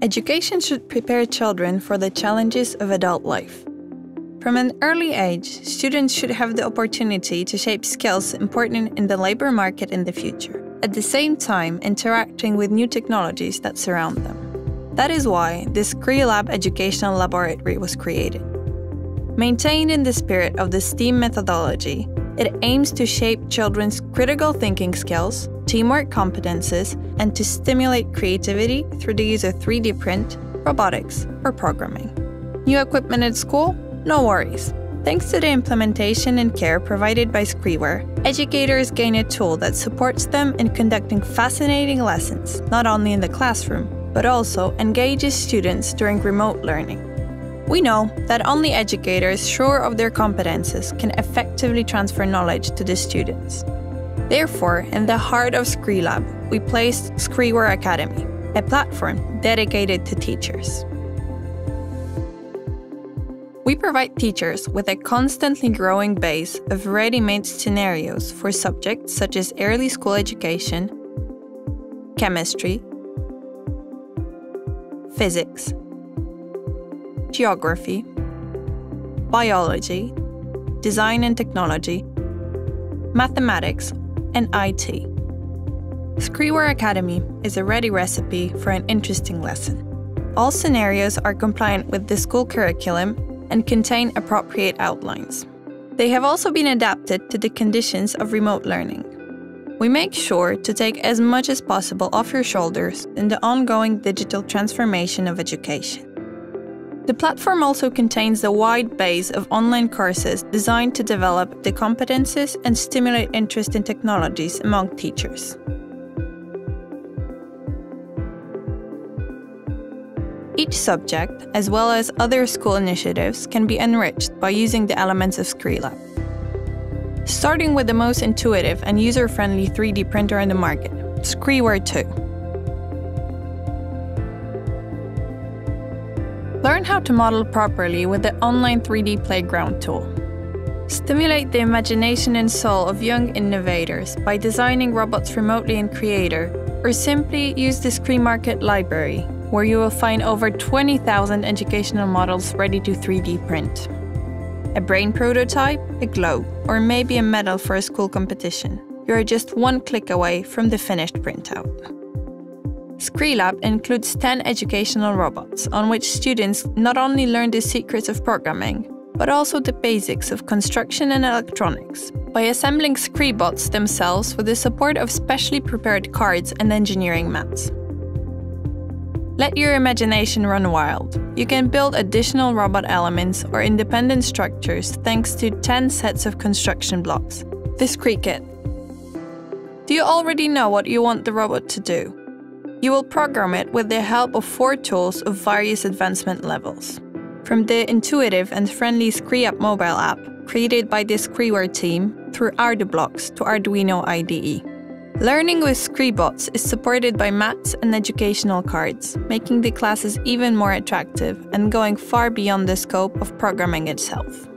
Education should prepare children for the challenges of adult life. From an early age, students should have the opportunity to shape skills important in the labor market in the future, at the same time interacting with new technologies that surround them. That is why this SkriLab Educational Laboratory was created. Maintained in the spirit of the STEAM methodology, it aims to shape children's critical thinking skills, teamwork competences, and to stimulate creativity through the use of 3D print, robotics, or programming. New equipment at school? No worries. Thanks to the implementation and care provided by Skriware, educators gain a tool that supports them in conducting fascinating lessons, not only in the classroom, but also engages students during remote learning. We know that only educators sure of their competences can effectively transfer knowledge to the students. Therefore, in the heart of SkriLab, we placed Skriware Academy, a platform dedicated to teachers. We provide teachers with a constantly growing base of ready made scenarios for subjects such as early school education, chemistry, physics, geography, biology, design and technology, mathematics, and IT. Skriware Academy is a ready recipe for an interesting lesson. All scenarios are compliant with the school curriculum and contain appropriate outlines. They have also been adapted to the conditions of remote learning. We make sure to take as much as possible off your shoulders in the ongoing digital transformation of education. The platform also contains a wide base of online courses designed to develop the competences and stimulate interest in technologies among teachers. Each subject, as well as other school initiatives, can be enriched by using the elements of SkriLab. Starting with the most intuitive and user-friendly 3D printer in the market, Skriware 2. Learn how to model properly with the online 3D Playground tool. Stimulate the imagination and soul of young innovators by designing robots remotely in Creator, or simply use the Screen Market library where you will find over 20,000 educational models ready to 3D print. A brain prototype, a globe, or maybe a medal for a school competition. You are just one click away from the finished printout. SkriLab includes 10 educational robots on which students not only learn the secrets of programming, but also the basics of construction and electronics by assembling Skribots themselves with the support of specially prepared cards and engineering mats. Let your imagination run wild. You can build additional robot elements or independent structures thanks to 10 sets of construction blocks. This Kit. Do you already know what you want the robot to do? You will program it with the help of four tools of various advancement levels. From the intuitive and friendly ScreeUp mobile app, created by the Skriware team, through ArduBlocks to Arduino IDE. Learning with Skribots is supported by mats and educational cards, making the classes even more attractive and going far beyond the scope of programming itself.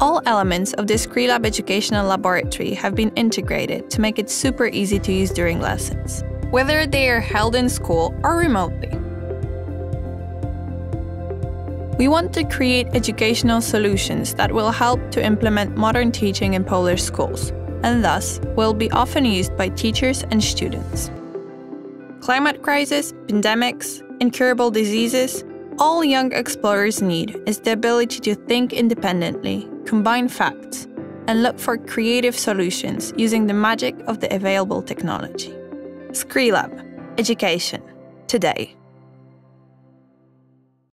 All elements of the SkriLab Educational Laboratory have been integrated to make it super easy to use during lessons, whether they are held in school or remotely. We want to create educational solutions that will help to implement modern teaching in Polish schools, and thus will be often used by teachers and students. Climate crisis, pandemics, incurable diseases, all young explorers need is the ability to think independently, combine facts, and look for creative solutions using the magic of the available technology. SkriLab Education Today.